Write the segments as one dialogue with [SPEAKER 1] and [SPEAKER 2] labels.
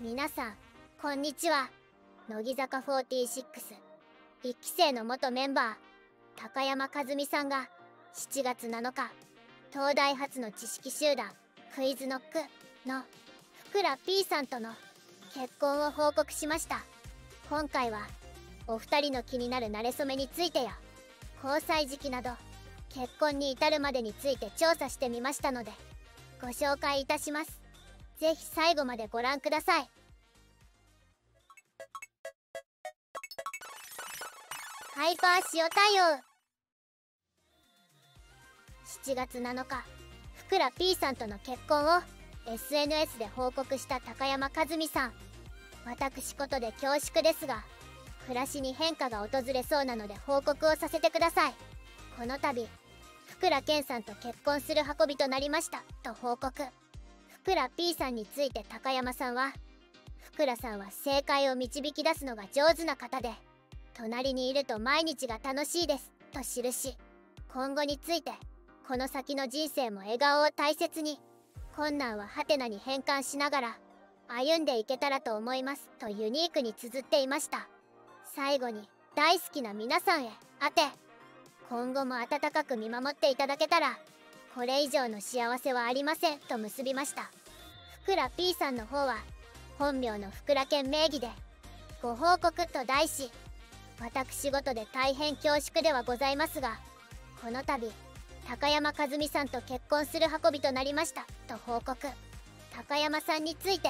[SPEAKER 1] 皆さんこんにちは。乃木坂46一期生の元メンバー高山和美さんが7月7日東大発の知識集団クイズノックの福良 P さんとの結婚を報告しました。今回はお二人の気になる馴れ初めについてや交際時期など結婚に至るまでについて調査してみましたのでご紹介いたします。ぜひ最後までご覧ください。ハイパー塩対応。7月7日福良 P さんとの結婚を SNS で報告した高山和美さん。私ことで恐縮ですが暮らしに変化が訪れそうなので報告をさせてください。この度福良健さんと結婚する運びとなりましたと報告。福良 P さんについて高山さんは福良さんは正解を導き出すのが上手な方で隣にいると毎日が楽しいですと記し今後についてこの先の人生も笑顔を大切に困難はハテナに変換しながら歩んでいけたらと思いますとユニークに綴っていました。最後に大好きな皆さんへあて今後も温かく見守っていただけたらこれ以上の幸せはありませんと結びました。福良 P さんの方は本名の福良健名義でご報告と題し私事で大変恐縮ではございますがこの度高山和美さんと結婚する運びとなりましたと報告。高山さんについて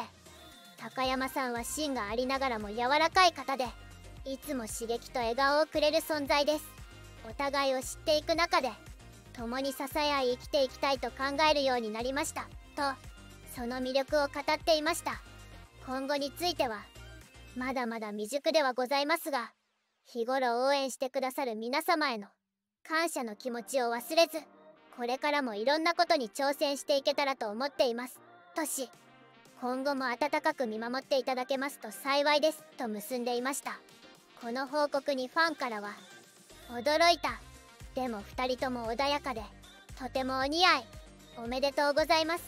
[SPEAKER 1] 高山さんは芯がありながらも柔らかい方でいつも刺激と笑顔をくれる存在です。お互いを知っていく中で共に支え合い生きていきたいと考えるようになりました。とその魅力を語っていました。今後についてはまだまだ未熟ではございますが日頃応援してくださる皆様への感謝の気持ちを忘れずこれからもいろんなことに挑戦していけたらと思っています。とし今後も温かく見守っていただけますと幸いです。と結んでいました。この報告にファンからは驚いた。でも2人とも穏やかでとてもお似合い。おめでとうございます。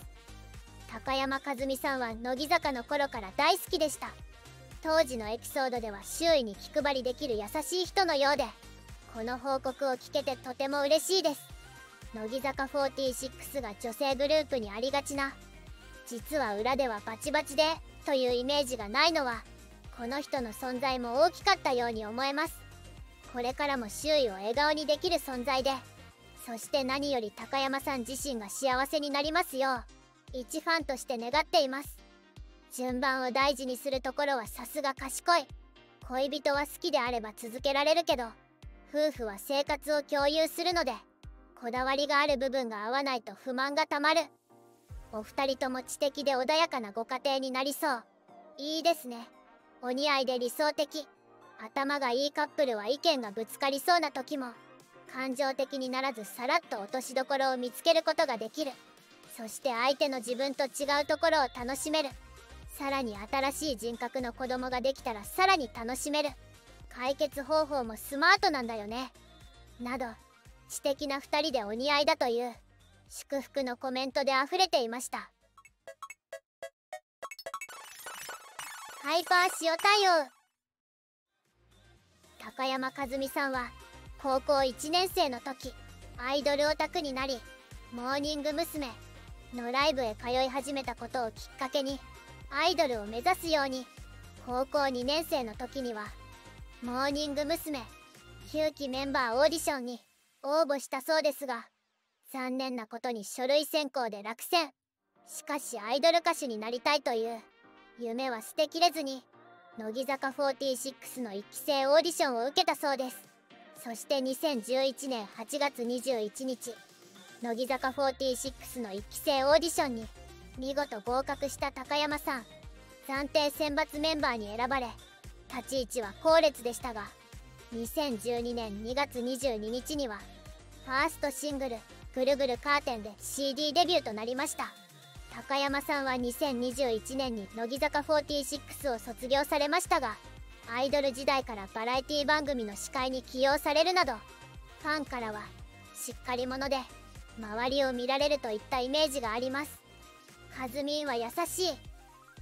[SPEAKER 1] 高山和美さんは乃木坂の頃から大好きでした。当時のエピソードでは周囲に気配りできる優しい人のようでこの報告を聞けてとても嬉しいです。乃木坂46が女性グループにありがちな実は裏ではバチバチでというイメージがないのはこの人の存在も大きかったように思えます。これからも周囲を笑顔にできる存在でそして何より高山さん自身が幸せになりますよう一ファンとして願っています。順番を大事にするところはさすが賢い。恋人は好きであれば続けられるけど夫婦は生活を共有するのでこだわりがある部分が合わないと不満がたまる。お二人とも知的で穏やかなご家庭になりそう。いいですね。お似合いで理想的。頭がいいカップルは意見がぶつかりそうな時も感情的にならずさらっと落としどころを見つけることができる。そして相手の自分と違うところを楽しめる。さらに新しい人格の子供ができたらさらに楽しめる。解決方法もスマートなんだよね。など知的な2人でお似合いだという。祝福のコメントで溢れていました。ハイパー塩対応。高山和美さんは高校1年生の時アイドルオタクになりモーニング娘。のライブへ通い始めたことをきっかけにアイドルを目指すように高校2年生の時にはモーニング娘。9期メンバーオーディションに応募したそうですが残念なことに書類選考で落選しかしアイドル歌手になりたいという夢は捨てきれずに乃木坂46の1期生オーディションを受けたそうです。そして2011年8月21日乃木坂46の1期生オーディションに見事合格した高山さん暫定選抜メンバーに選ばれ立ち位置は後列でしたが2012年2月22日にはファーストシングル「ぐるぐるカーテン」で CD デビューとなりました。高山さんは2021年に乃木坂46を卒業されましたがアイドル時代からバラエティ番組の司会に起用されるなどファンからはしっかり者で周りを見られるといったイメージがあります。カズミンは優しい。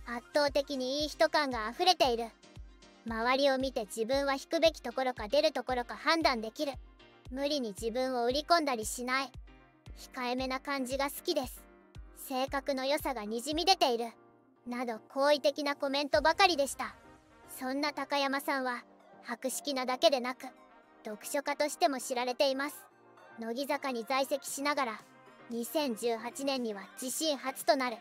[SPEAKER 1] 圧倒的にいい人感が溢れている。周りを見て自分は引くべきところか出るところか判断できる。無理に自分を売り込んだりしない。控えめな感じが好きです。性格の良さがにじみ出ている。など好意的なコメントばかりでした。そんな高山さんは博識なだけでなく読書家としても知られています。乃木坂に在籍しながら2018年には自身初となる。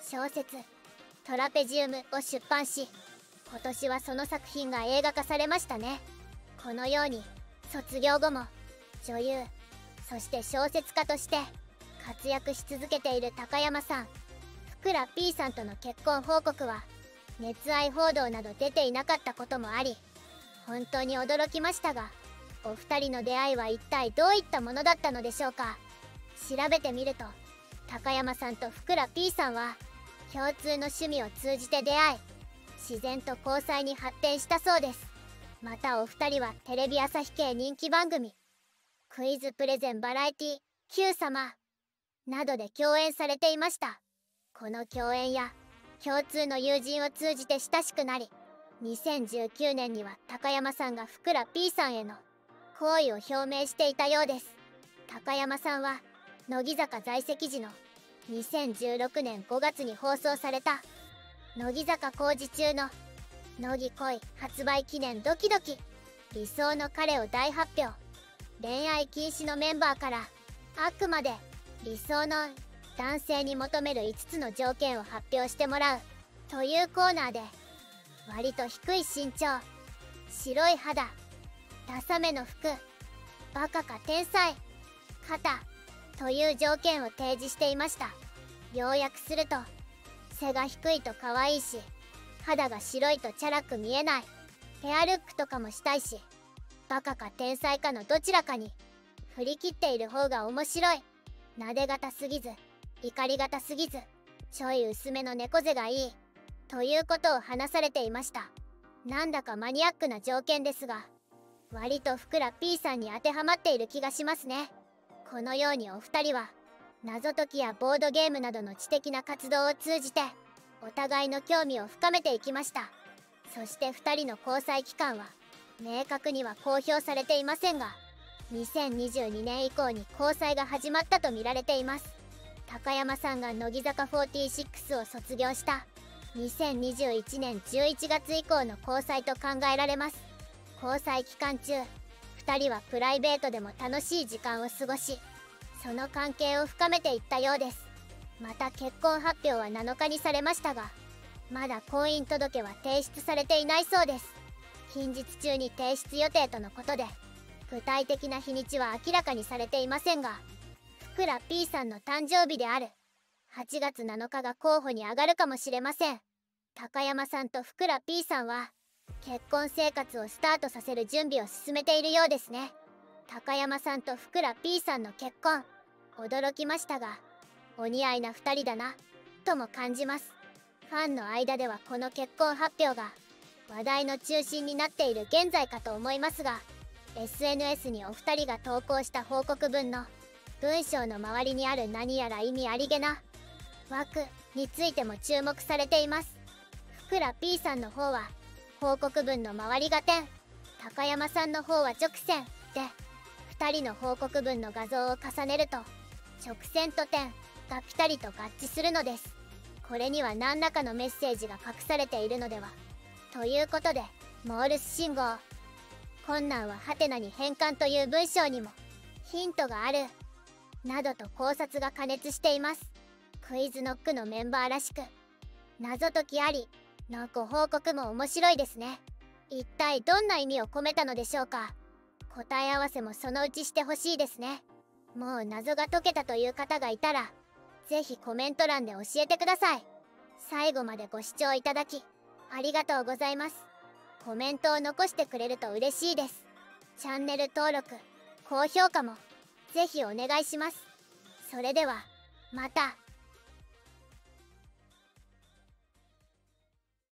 [SPEAKER 1] 小説「トラペジウム」を出版し今年はその作品が映画化されましたね。このように卒業後も女優そして小説家として活躍し続けている高山さん。福良 P さんとの結婚報告は熱愛報道など出ていなかったこともあり本当に驚きましたがお二人の出会いは一体どういったものだったのでしょうか。調べてみると高山さんと福良 P さんは共通の趣味を通じて出会い自然と交際に発展したそうです。またお二人はテレビ朝日系人気番組クイズプレゼンバラエティ Q 様。などで共演されていました。この共演や共通の友人を通じて親しくなり2019年には高山さんが福良 P さんへの好意を表明していたようです。高山さんは乃木坂在籍時の2016年5月に放送された乃木坂工事中の乃木恋発売記念ドキドキ理想の彼を大発表恋愛禁止のメンバーからあくまで理想の男性に求める5つの条件を発表してもらうというコーナーで割と低い身長白い肌ダサめの服バカか天才肩という条件を提示していました。要約すると背が低いと可愛いし肌が白いとチャラく見えない。ヘアルックとかもしたいしバカか天才かのどちらかに振り切っている方が面白い。撫で型すぎず怒り型すぎずちょい薄めの猫背がいいということを話されていました。なんだかマニアックな条件ですが割とふくら P さんに当てはまっている気がしますね。このようにお二人は謎解きやボードゲームなどの知的な活動を通じてお互いの興味を深めていきました。そして2人の交際期間は明確には公表されていませんが2022年以降に交際が始まったとみられています。高山さんが乃木坂46を卒業した。2021年11月以降の交際と考えられます。交際期間中2人はプライベートでも楽しい時間を過ごしその関係を深めていったようです。また結婚発表は7日にされましたがまだ婚姻届は提出されていないそうです。近日中に提出予定とのことで具体的な日にちは明らかにされていませんがふくら P さんの誕生日である。8月7日が候補に上がるかもしれません。高山さんとふくら P さんは結婚生活をスタートさせる準備を進めているようですね。高山さんとふくら P さんの結婚驚きましたがお似合いな2人だなとも感じます。ファンの間ではこの結婚発表が話題の中心になっている現在かと思いますが SNS にお二人が投稿した報告文の文章の周りにある何やら意味ありげな枠についても注目されています。ふくら P さんの方は報告文の周りが点。高山さんの方は直線で2人の報告文の画像を重ねると直線と点がピタリと合致するのです。これには何らかのメッセージが隠されているのでは。ということでモールス信号。困難はハテナに変換という文章にもヒントがあるなどと考察が過熱しています。クイズノックのメンバーらしく謎解きありのご報告も面白いですね。一体どんな意味を込めたのでしょうか。答え合わせもそのうちしてほしいですね。もう謎が解けたという方がいたらぜひコメント欄で教えてください。最後までご視聴いただきありがとうございます。コメントを残してくれると嬉しいです。チャンネル登録高評価もぜひお願いします。それではまた。